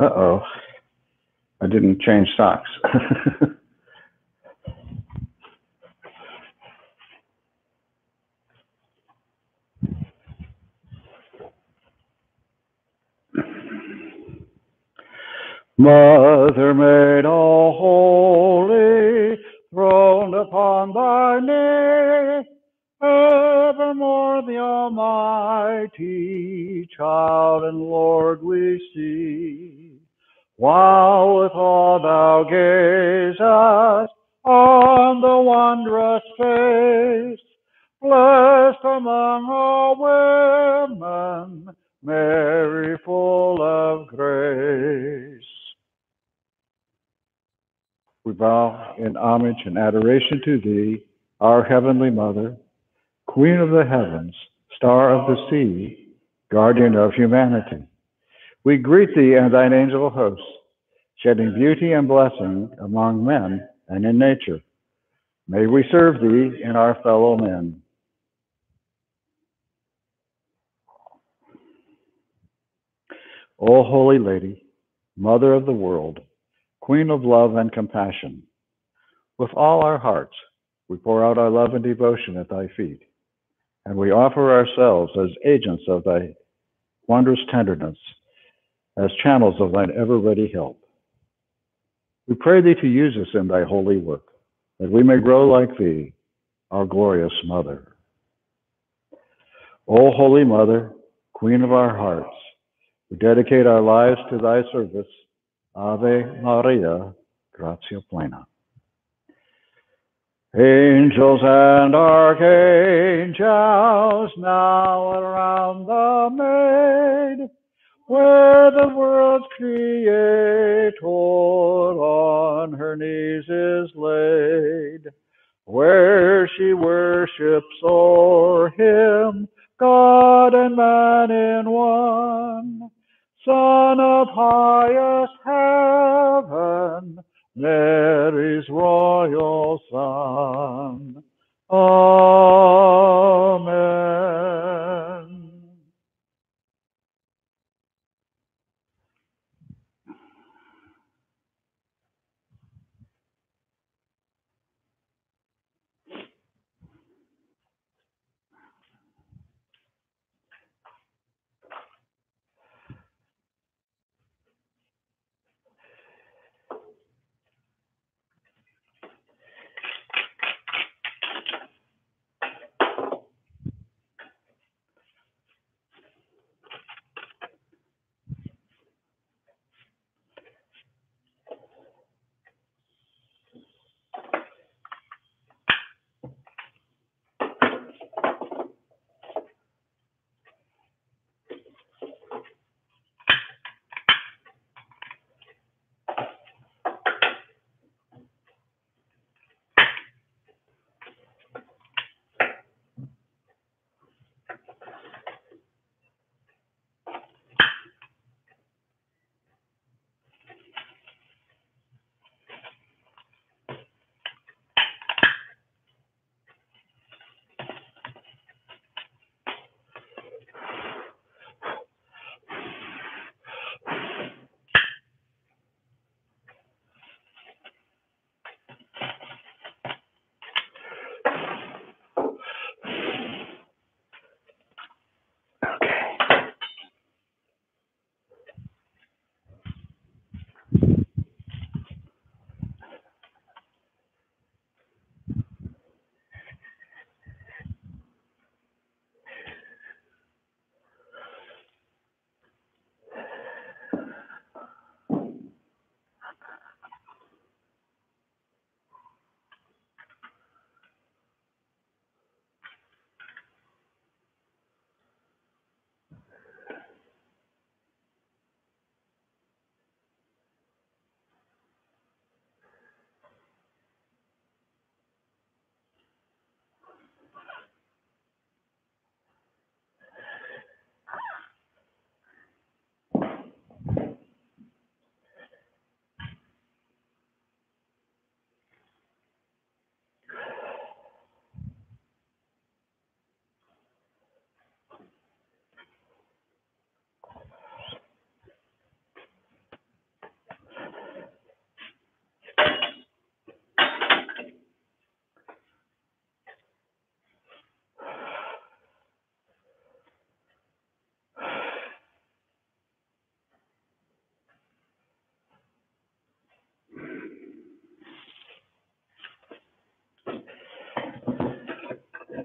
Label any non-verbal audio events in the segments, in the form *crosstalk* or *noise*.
Uh-oh. I didn't change socks. *laughs* Mother made all holy, child and Lord we see. While with awe thou gazest on the wondrous face, blessed among all women, Mary full of grace. We bow in homage and adoration to thee, our heavenly mother, queen of the heavens, star of the sea, guardian of humanity. We greet thee and thine angel hosts, shedding beauty and blessing among men and in nature. May we serve thee in our fellow men. O Holy Lady, Mother of the world, Queen of love and compassion, with all our hearts we pour out our love and devotion at thy feet, and we offer ourselves as agents of thy wondrous tenderness, as channels of thine ever ready help. We pray thee to use us in thy holy work, that we may grow like thee, our glorious Mother. O Holy Mother, Queen of our hearts, we dedicate our lives to thy service. Ave Maria, gratia plena. Angels and archangels now around the maid, where the world's creator on her knees is laid, where she worships o'er him, God and man in one. Son of highest heaven, Mary's royal son. Amen. Ah,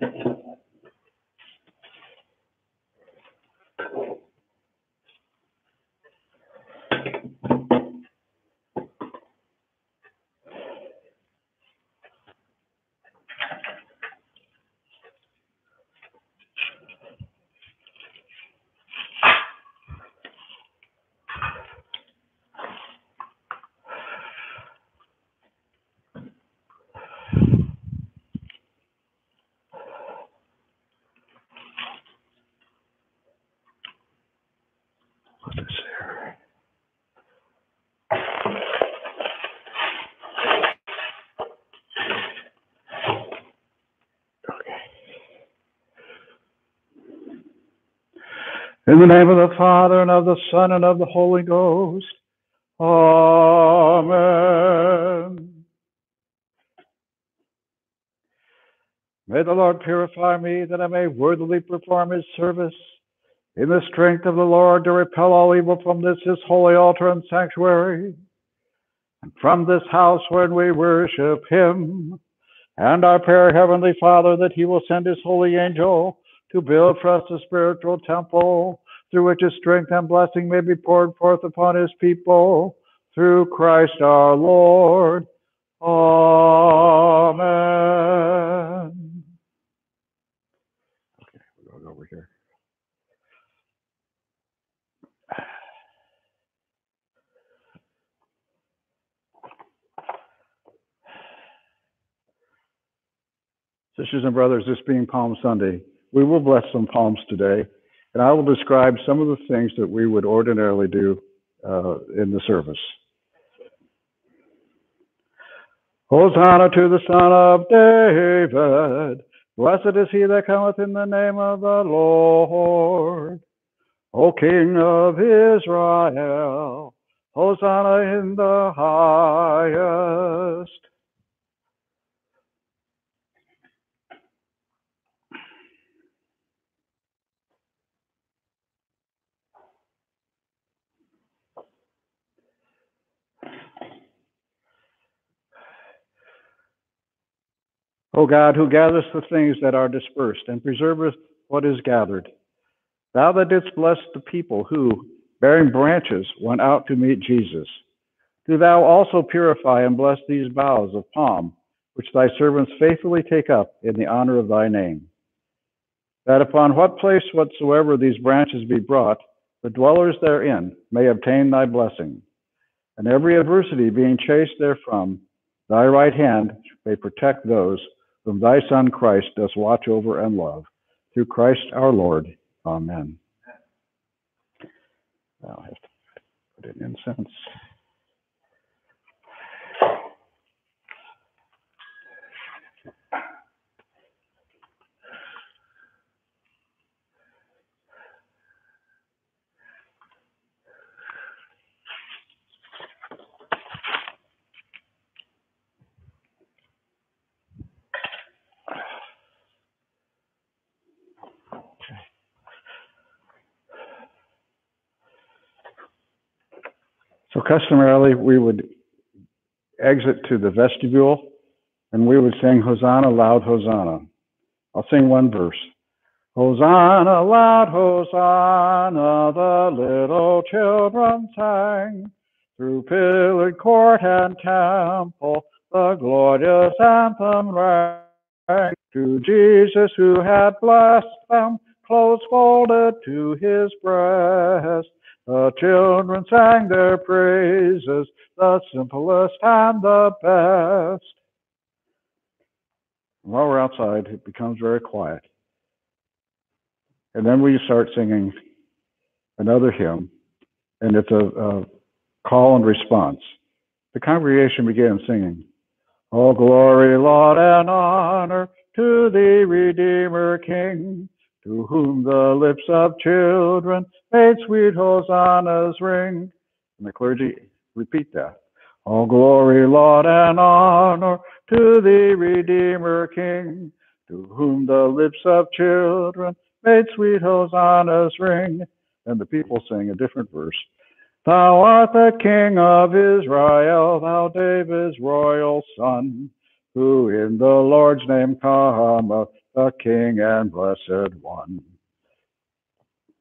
Put *laughs* this. Okay. In the name of the Father and of the Son and of the Holy Ghost. Amen. May the Lord purify me that I may worthily perform his service in the strength of the Lord to repel all evil from this his holy altar and sanctuary, and from this house when we worship him. And our prayer, Heavenly Father, that he will send his holy angel to build for us a spiritual temple through which his strength and blessing may be poured forth upon his people through Christ our Lord. Amen. Okay, we're going over here. Sisters and brothers, this being Palm Sunday, we will bless some palms today, and I will describe some of the things that we would ordinarily do uh, in the service. Hosanna to the Son of David. Blessed is he that cometh in the name of the Lord. O King of Israel, Hosanna in the highest. O God, who gatherest the things that are dispersed and preservest what is gathered, thou that didst bless the people who, bearing branches, went out to meet Jesus, do thou also purify and bless these boughs of palm, which thy servants faithfully take up in the honor of thy name. That upon what place whatsoever these branches be brought, the dwellers therein may obtain thy blessing, and every adversity being chased therefrom, thy right hand may protect those whom thy Son Christ does watch over and love. Through Christ our Lord. Amen. I'll have to put in incense. So customarily, we would exit to the vestibule and we would sing Hosanna, loud Hosanna. I'll sing one verse. Hosanna, loud Hosanna, the little children sang. Through pillared court and temple, the glorious anthem rang. To Jesus who had blessed them, close folded to his breast. The children sang their praises, the simplest and the best. While we're outside, it becomes very quiet. And then we start singing another hymn, and it's a, a call and response. The congregation began singing, All glory, laud, and honor to the Redeemer King to whom the lips of children made sweet hosannas ring. And the clergy repeat that. All glory, laud, and honor to the Redeemer King, to whom the lips of children made sweet hosannas ring. And the people sing a different verse. Thou art the King of Israel, thou David's royal son, who in the Lord's name cometh the King and Blessed One.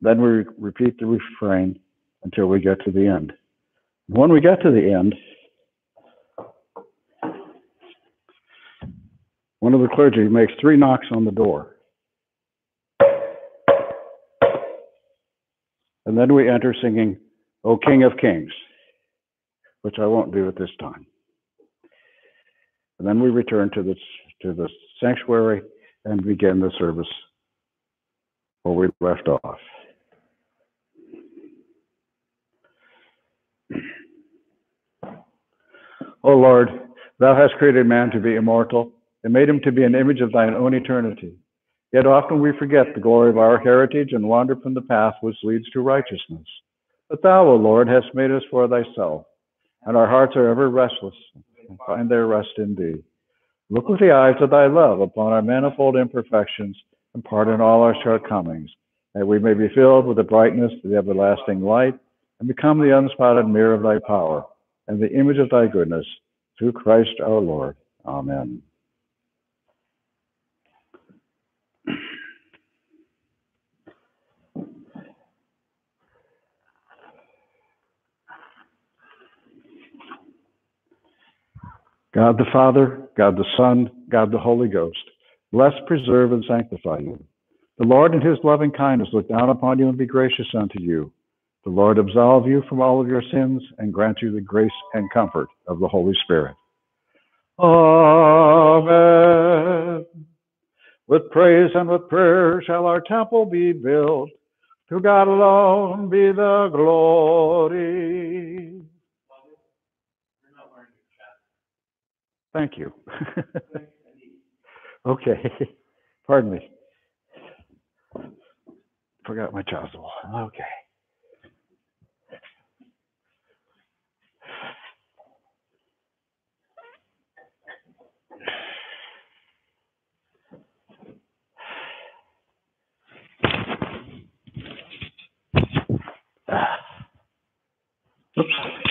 Then we repeat the refrain until we get to the end. When we get to the end, one of the clergy makes three knocks on the door. And then we enter singing, O King of Kings, which I won't do at this time. And then we return to the, to the sanctuary and begin the service where we left off. O Lord, thou hast created man to be immortal and made him to be an image of thine own eternity. Yet often we forget the glory of our heritage and wander from the path which leads to righteousness. But thou, O Lord, hast made us for thyself, and our hearts are ever restless and find their rest in thee. Look with the eyes of thy love upon our manifold imperfections and pardon all our shortcomings, that we may be filled with the brightness of the everlasting light and become the unspotted mirror of thy power and the image of thy goodness through Christ our Lord. Amen. God the Father, God the Son, God the Holy Ghost, bless, preserve, and sanctify you. The Lord in his loving kindness look down upon you and be gracious unto you. The Lord absolve you from all of your sins and grant you the grace and comfort of the Holy Spirit. Amen. With praise and with prayer shall our temple be built. To God alone be the glory. Thank you. *laughs* okay. Pardon me. Forgot my chasuble. Okay. Ah. Oops.